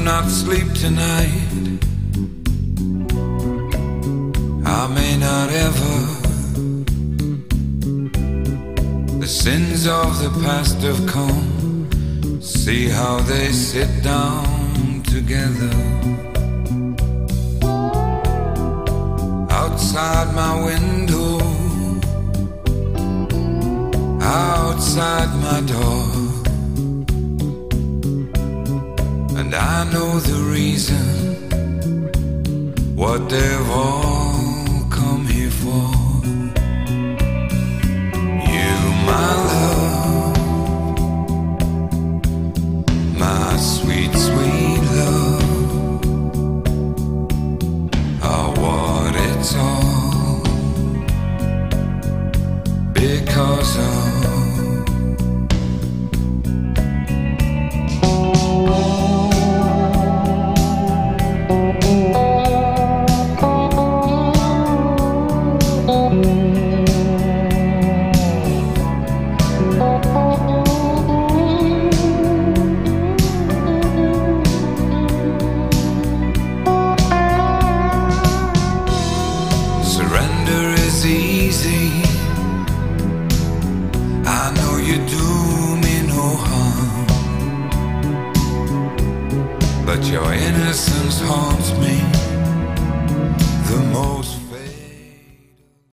not sleep tonight. I may not ever. The sins of the past have come. See how they sit down together. Outside my window, outside my door. Know the reason what they've all come here for. You, my love, my sweet, sweet love, are what it's all because of. But your innocence haunts